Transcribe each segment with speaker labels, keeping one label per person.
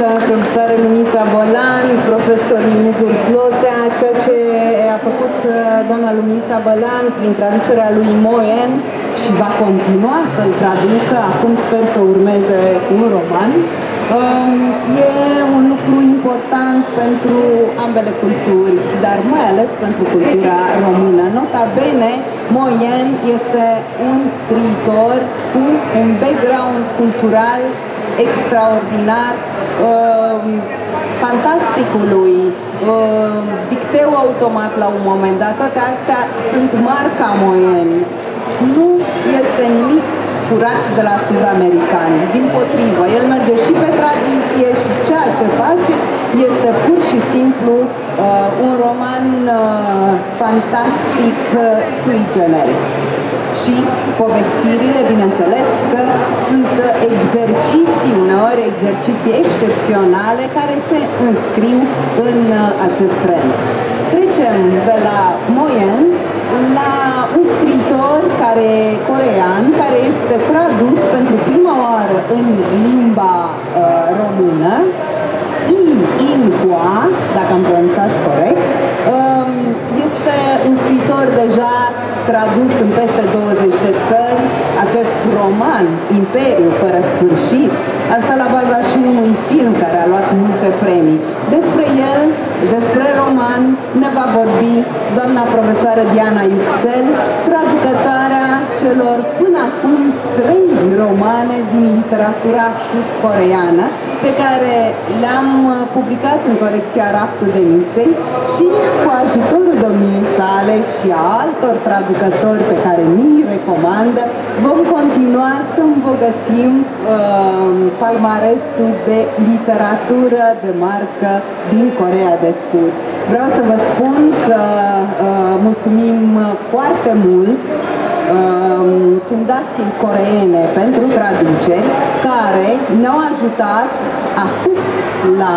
Speaker 1: doamna profesoară Lumița Bolan, profesor Mugur Slotea, ceea ce a făcut uh, doamna Lumița Bolan prin traducerea lui Moen și va continua să-l traducă, acum sper să urmeze un roman, um, e un lucru important pentru ambele culturi, dar mai ales pentru cultura română. Nota bene, Moyen este un scriitor cu un background cultural extraordinar, uh, fantasticului, uh, dicteu automat la un moment dat, toate astea sunt marca Moyen. Nu este nimic furat de la sud-americani. Din potrivă, el merge și pe tradiție și ceea ce face este pur și simplu uh, un roman uh, fantastic uh, sui generis. Și povestirile, bineînțeles, că sunt exerciții, uneori exerciții excepționale care se înscriu în uh, acest trend. Trecem de la Moyen la un scriitor care corean, care este tradus pentru prima oară în limba uh, română, I In Hua, dacă am pronunțat corect, um, este un scriitor deja tradus în peste 20 de țări, acest roman, Imperiu fără sfârșit, asta la baza și unui film care a luat multe premii. Despre el, despre roman, ne va vorbi doamna profesoară Diana Yuxel, traducătoarea celor până acum trei romane din literatura sud-coreană, pe care le-am publicat în colecția Raftul de Misei și cu ajutorul domniei sale și a altor traducători pe care mi-i recomandă, vom continua să îmbogățim uh, palmaresul de literatură de marcă din Corea de Sud. Vreau să vă spun că uh, mulțumim foarte mult uh, fundației coreene pentru traduceri care ne-au ajutat atât la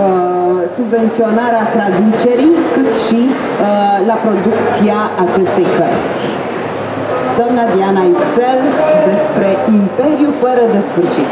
Speaker 1: uh, subvenționarea traducerii cât și uh, la producția acestei cărți. Doamna Diana Yuxel despre Imperiu fără de sfârșit.